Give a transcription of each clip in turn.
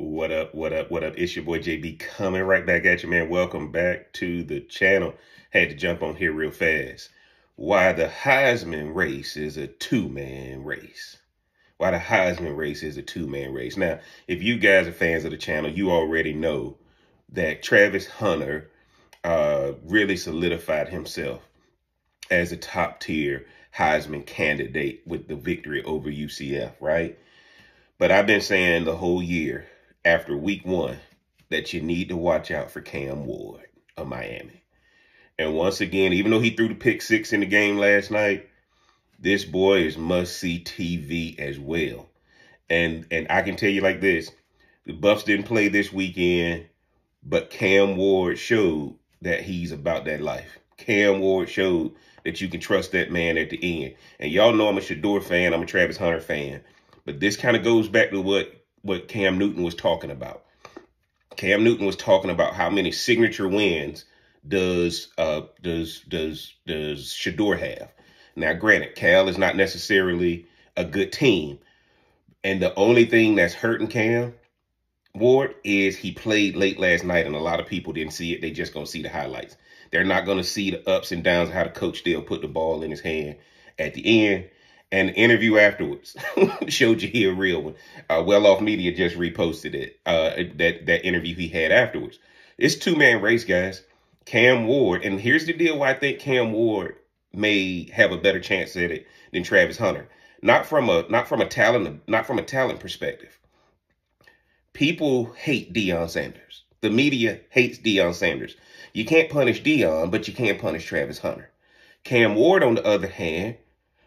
What up, what up, what up? It's your boy JB coming right back at you, man. Welcome back to the channel. Had to jump on here real fast. Why the Heisman race is a two-man race. Why the Heisman race is a two-man race. Now, if you guys are fans of the channel, you already know that Travis Hunter uh, really solidified himself as a top-tier Heisman candidate with the victory over UCF, right? But I've been saying the whole year after week one that you need to watch out for Cam Ward of Miami. And once again, even though he threw the pick six in the game last night, this boy is must-see TV as well. And and I can tell you like this, the Buffs didn't play this weekend, but Cam Ward showed that he's about that life. Cam Ward showed that you can trust that man at the end. And y'all know I'm a Shedeur fan. I'm a Travis Hunter fan. But this kind of goes back to what what Cam Newton was talking about. Cam Newton was talking about how many signature wins does uh does does does Shedeur have. Now, granted, Cal is not necessarily a good team, and the only thing that's hurting Cam Ward is he played late last night, and a lot of people didn't see it. They just gonna see the highlights. They're not gonna see the ups and downs how the coach still put the ball in his hand at the end the interview afterwards showed you he a real one. Uh, well Off Media just reposted it. Uh, that that interview he had afterwards. It's two man race, guys. Cam Ward, and here's the deal: why I think Cam Ward may have a better chance at it than Travis Hunter. Not from a not from a talent not from a talent perspective. People hate Deion Sanders. The media hates Deion Sanders. You can't punish Deion, but you can't punish Travis Hunter. Cam Ward, on the other hand,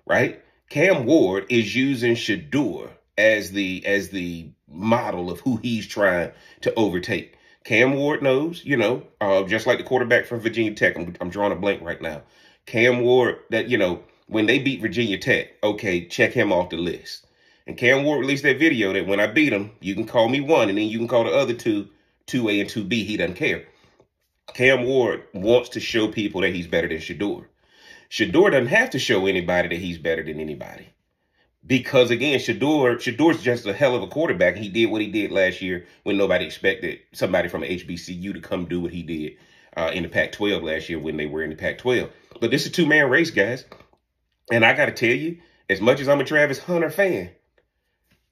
right? Cam Ward is using Shedeur as the as the model of who he's trying to overtake. Cam Ward knows, you know, uh, just like the quarterback from Virginia Tech. I'm, I'm drawing a blank right now. Cam Ward, that you know, when they beat Virginia Tech, okay, check him off the list. And Cam Ward released that video that when I beat him, you can call me one, and then you can call the other two, 2A and 2B. He doesn't care. Cam Ward wants to show people that he's better than Shedeur. Shedeur doesn't have to show anybody that he's better than anybody. Because again, Shedeur, Shedeur's just a hell of a quarterback. He did what he did last year when nobody expected somebody from HBCU to come do what he did uh, in the Pac-12 last year when they were in the Pac-12. But this is a two-man race, guys. And I got to tell you, as much as I'm a Travis Hunter fan,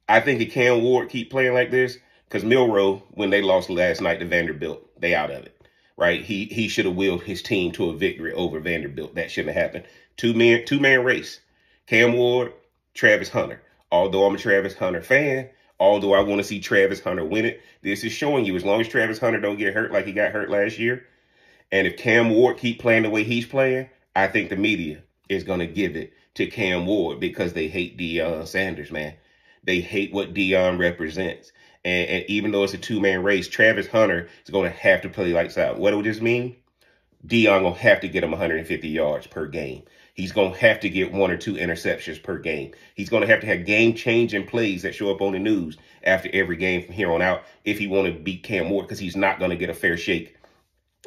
I think it Cam Ward keep playing like this because Milroe, when they lost last night to Vanderbilt, they out of it right? He he should have willed his team to a victory over Vanderbilt. That shouldn't have happened. Two man two man race. Cam Ward, Travis Hunter. Although I'm a Travis Hunter fan, although I want to see Travis Hunter win it, this is showing you as long as Travis Hunter don't get hurt like he got hurt last year, and if Cam Ward keep playing the way he's playing, I think the media is going to give it to Cam Ward because they hate Deion Sanders, man. They hate what Deion represents. And, and even though it's a two-man race, Travis Hunter is going to have to play lights out. What would this mean? Deion going to have to get him 150 yards per game. He's going to have to get one or two interceptions per game. He's going to have to have game-changing plays that show up on the news after every game from here on out if he want to beat Cam Ward because he's not going to get a fair shake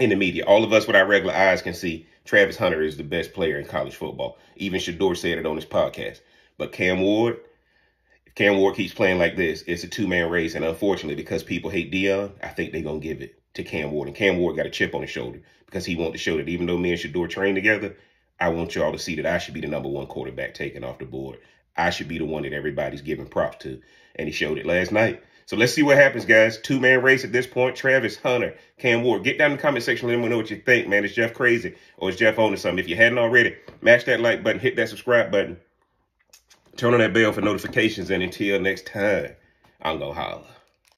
in the media. All of us with our regular eyes can see Travis Hunter is the best player in college football. Even Shedeur said it on his podcast. But Cam Ward, Cam Ward keeps playing like this, it's a two-man race. And unfortunately, because people hate Deion, I think they're going to give it to Cam Ward. And Cam Ward got a chip on his shoulder because he wants to show that even though me and Shedeur train together, I want y'all to see that I should be the number one quarterback taken off the board. I should be the one that everybody's giving props to. And he showed it last night. So let's see what happens, guys. Two-man race at this point. Travis Hunter, Cam Ward. Get down in the comment section. Let me know what you think, man. Is Jeff crazy or is Jeff on owning something? If you hadn't already, mash that like button, hit that subscribe button. Turn on that bell for notifications. And until next time, I'm going to holla.